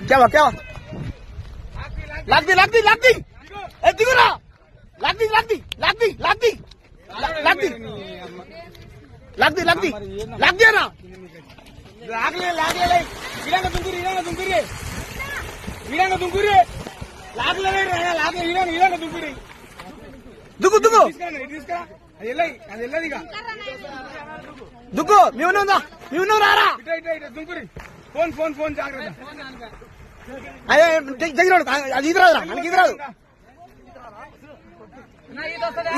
కేవా కేవా లాక్ది లాక్ది లాక్ది ఏ దిగురా లాక్ది లాక్ది లాక్ది లాక్ది లాక్ది లాక్ది లాక్ది లాక్దేరా లాగలే లాగలే ఇరాంగ దుంకురి ఇరాంగ దుంకురి ఇరాంగ దుంకురి లాగలే లాగలే ఇరాంగ ఇరాంగ దుంకురి దుగ్గు దుగ్గు తీసుకురా అది వెళ్ళాయి అది వెళ్ళదు ఇక దుగ్గు మీ ఉన్న ఉందా మీ ఉన్న రారా దుంకురి ఫోన్ ఫోన్ ఫోన్ జాగ్రత్త. అదే దగ్గర అది ఇది రాదురా మనకి ఇది రాదు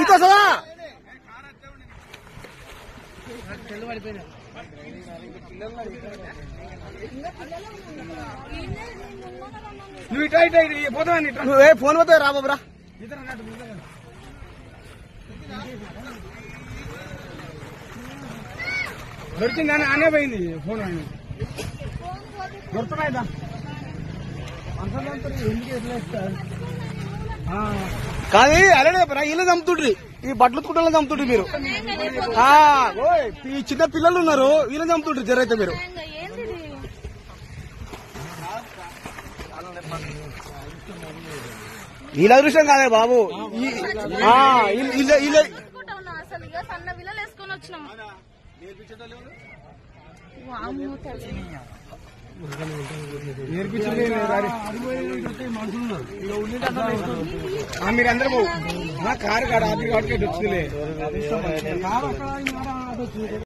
ఈత వస్తుందా? నువ్వు ఇటు ఇటు ఇటు పోతావని ఇట్లా నువ్వు ఏ ఫోన్ పోతే రా బాబురా. ఇతర అన్నట్టు ఇతర. దొరికింది అని అనే పోయింది ఫోన్ అని దొరుకుతున్నాయిదా కానీ అలానే రా, వీళ్ళని చంపుతుండ్రి. ఈ బట్టలు ఉతుకుంటే చంపుతుండ్రి మీరు. ఆ, ఓయ్, ఈ చిన్న పిల్లలు ఉన్నారు వీళ్ళని చంపుతుండ్రి జరైతే మీరు. వీళ్ళ అదృష్టం కాదే బాబు. వచ్చినాం మీరందరూ కారు కాదు ఆపి కాబట్టి వచ్చిందిలే